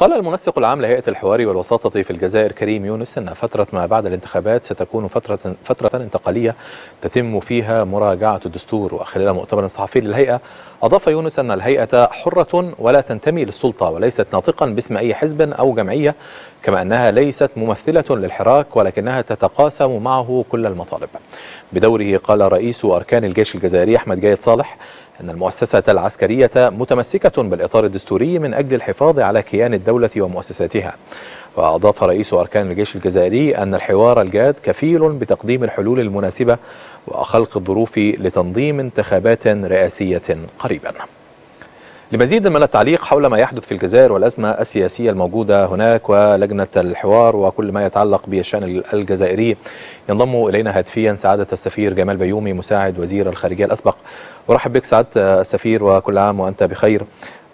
قال المنسق العام لهيئة الحوار والوساطة في الجزائر كريم يونس أن فترة ما بعد الانتخابات ستكون فترة فترة انتقالية تتم فيها مراجعة الدستور. وخلال مؤتمر صحفي للهيئة أضاف يونس أن الهيئة حرة ولا تنتمي للسلطة وليست ناطقا باسم أي حزب أو جمعية كما أنها ليست ممثلة للحراك ولكنها تتقاسم معه كل المطالب. بدوره قال رئيس أركان الجيش الجزائري أحمد جايد صالح أن المؤسسة العسكرية متمسكة بالإطار الدستوري من أجل الحفاظ على كيان الدولة ومؤسساتها. وأضاف رئيس أركان الجيش الجزائري أن الحوار الجاد كفيل بتقديم الحلول المناسبة وخلق الظروف لتنظيم انتخابات رئاسية قريبا. لمزيد من التعليق حول ما يحدث في الجزائر والأزمة السياسية الموجودة هناك ولجنة الحوار وكل ما يتعلق بالشأن الجزائري ينضم إلينا هاتفيا سعادة السفير جمال بيومي مساعد وزير الخارجية الأسبق. أرحب بك سعادة السفير وكل عام وأنت بخير.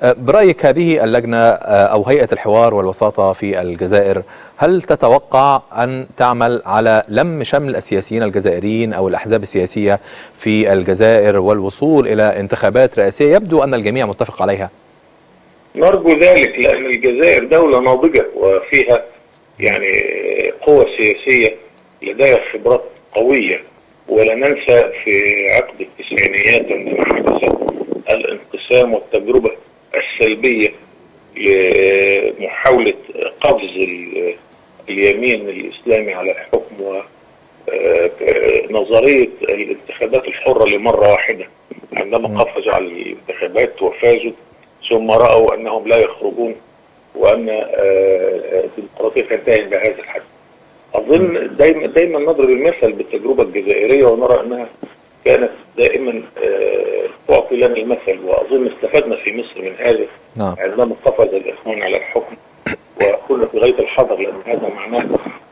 برأيك هذه اللجنة أو هيئة الحوار والوساطة في الجزائر هل تتوقع أن تعمل على لم شمل السياسيين الجزائريين أو الأحزاب السياسية في الجزائر والوصول إلى انتخابات رئاسية؟ يبدو أن الجميع متفق عليها. نرجو ذلك لأن الجزائر دولة ناضجة وفيها يعني قوة سياسية لديها خبرات قوية. ولا ننسى في عقد التسعينيات عندما حدث الانقسام والتجربة السلبية لمحاولة قفز اليمين الإسلامي على الحكم ونظرية الانتخابات الحرة لمرة واحدة. عندما قفزوا على الانتخابات وفازوا ثم رأوا أنهم لا يخرجون وأن الديمقراطية تنتهي بهذا الحد. أظن دايما دايما نضرب المثل بالتجربة الجزائرية ونرى أنها كانت دائما تعطي لنا المثل وأظن استفدنا في مصر من هذا. نعم. عندما قفز الإخوان على الحكم وكنا في غايه الحذر لأن هذا معناه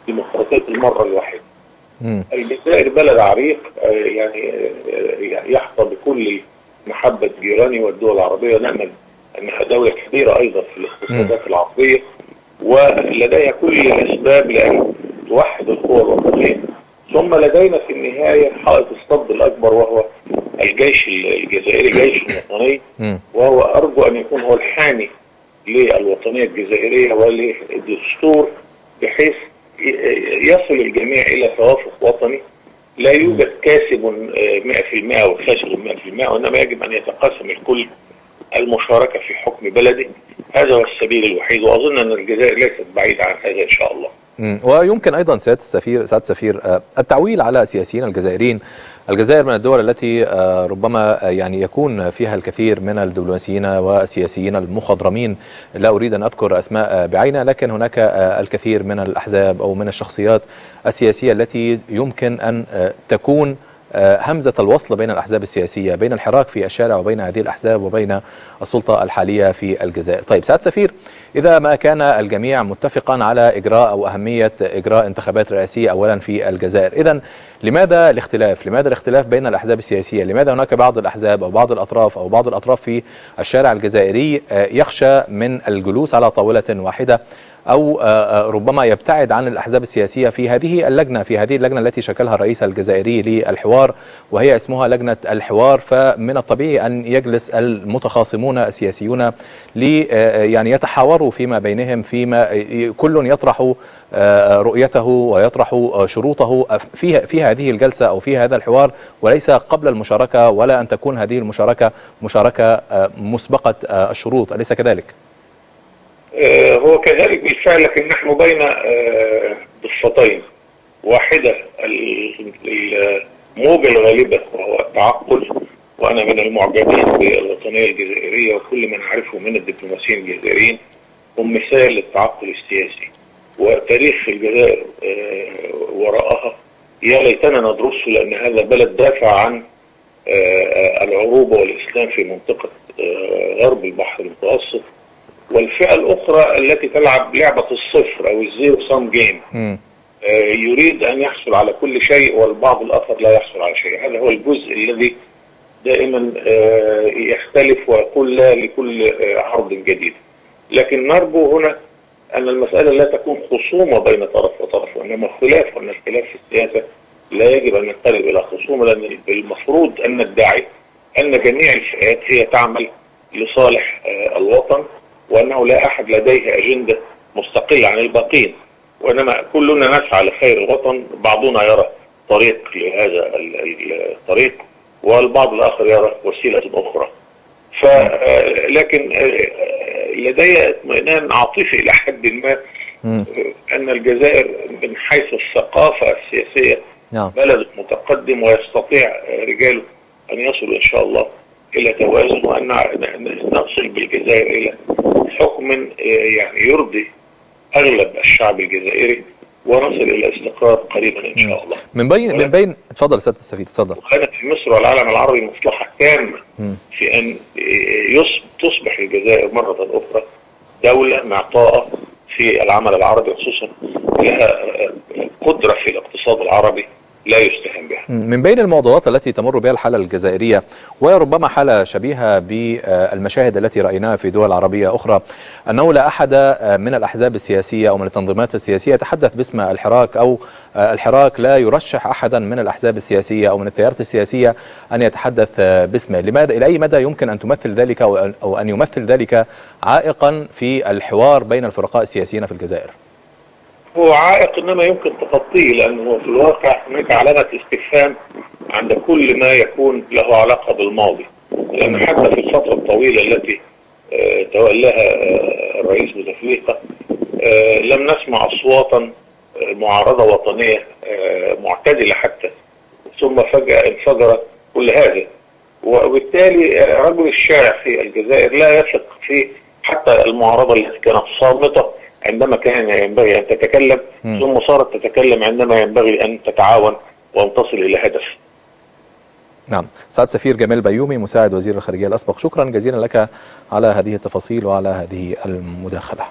ديمقراطية المرة الواحدة. الجزائر بلد عريق يعني يحظى بكل محبة جيراني والدول العربية. نأمل انها دوله كبيرة أيضا في الاقتصادات العربية ولديها كل الأسباب لأن توحد القوى ثم لدينا في النهاية حائط الصد الأكبر وهو الجيش الجزائري جيش وطني وهو أرجو أن يكون هو الحامي للوطنية الجزائرية وللدستور بحيث يصل الجميع إلى توافق وطني. لا يوجد كاسب 100% وخاسر 100% وإنما يجب أن يتقاسم الكل المشاركة في حكم بلده. هذا هو السبيل الوحيد وأظن أن الجزائر ليست بعيدة عن هذا إن شاء الله. ويمكن أيضا سيادة السفير سيادة السفير التعويل على السياسيين الجزائريين. الجزائر من الدول التي ربما يعني يكون فيها الكثير من الدبلوماسيين والسياسيين المخضرمين. لا أريد أن أذكر أسماء بعينها لكن هناك الكثير من الأحزاب أو من الشخصيات السياسية التي يمكن أن تكون همزة الوصل بين الأحزاب السياسية بين الحراك في الشارع وبين هذه الأحزاب وبين السلطة الحالية في الجزائر. طيب سعد سفير إذا ما كان الجميع متفقا على إجراء أو أهمية إجراء انتخابات رئاسية أولا في الجزائر إذا لماذا الاختلاف؟ لماذا الاختلاف بين الأحزاب السياسية؟ لماذا هناك بعض الأحزاب أو بعض الأطراف أو بعض الأطراف في الشارع الجزائري يخشى من الجلوس على طاولة واحدة أو ربما يبتعد عن الأحزاب السياسية في هذه اللجنة في هذه اللجنة التي شكلها الرئيس الجزائري للحوار وهي اسمها لجنة الحوار. فمن الطبيعي أن يجلس المتخاصمون السياسيون لي يعني يتحاوروا فيما بينهم فيما كل يطرح رؤيته ويطرح شروطه في في هذه الجلسة أو في هذا الحوار. وليس قبل المشاركة ولا أن تكون هذه المشاركة مشاركة مسبقة الشروط. أليس كذلك؟ هو كذلك بالفعل لكن نحن بين ضفتين واحدة الموجة الغالبة وهو التعقل وأنا من المعجبين بالوطنية الجزائرية وكل من أعرفه من الدبلوماسيين الجزائريين هم مثال للتعقل السياسي. وتاريخ الجزائر وراءها يا ليتنا ندرسه لأن هذا بلد دافع عن العروبة والإسلام في منطقة غرب البحر المتوسط. والفئة الأخرى التي تلعب لعبة الصفر أو ال zero sum game يريد أن يحصل على كل شيء والبعض الآخر لا يحصل على شيء. هذا هو الجزء الذي دائما يختلف ويقول لا لكل عرض جديد. لكن نرجو هنا أن المسألة لا تكون خصومة بين طرف وطرف وإنما خلاف وأن الخلاف في السياسة لا يجب أن ينقلب إلى خصومة لأن المفروض أن ندعي أن جميع الفئات هي تعمل لصالح الوطن. وأنه لا أحد لديه أجندة مستقلة عن الباقين وإنما كلنا نسعى لخير الوطن بعضنا يرى طريق لهذا الطريق والبعض الآخر يرى وسيلة أخرى ف لكن لدي اطمئنان عاطفي إلى حد ما أن الجزائر من حيث الثقافة السياسية نعم. بلد متقدم ويستطيع رجاله أن يصلوا إن شاء الله إلى توازن وأن نصل بالجزائر إلى حكم يعني يرضي أغلب الشعب الجزائري ونصل إلى استقرار قريبا إن شاء الله. من بين من بين اتفضل سيادة السفير اتفضل. وكانت في مصر والعالم العربي مصلحه تامة في أن تصبح الجزائر مرة أخرى دولة معطاءه في العمل العربي خصوصا لها قدرة في الاقتصاد العربي لا يستهان بها. من بين الموضوعات التي تمر بها الحالة الجزائرية وهي ربما حالة شبيهة بالمشاهد التي رأيناها في دول عربية أخرى أنه لا أحد من الأحزاب السياسية أو من التنظيمات السياسية يتحدث باسم الحراك أو الحراك لا يرشح أحدا من الأحزاب السياسية أو من التيارات السياسية أن يتحدث باسمه. لماذا؟ إلى أي مدى يمكن أن تمثل ذلك أو أن يمثل ذلك عائقا في الحوار بين الفرقاء السياسيين في الجزائر؟ هو عائق إنما يمكن تخطيه لأنه في الواقع هناك علامة استفهام عند كل ما يكون له علاقة بالماضي. لأن حتى في الفترة الطويلة التي تولاها الرئيس بوتفليقه لم نسمع أصواتا معارضة وطنية معتدلة حتى. ثم فجأة انفجر كل هذا. وبالتالي رجل الشارع في الجزائر لا يثق في حتى المعارضة التي كانت صامته عندما كان ينبغي أن تتكلم م. ثم صارت تتكلم عندما ينبغي أن تتعاون وأن تصل إلى هدف. نعم. سعد سفير جمال بيومي مساعد وزير الخارجية الأسبق. شكرا جزيلا لك على هذه التفاصيل وعلى هذه المداخلة.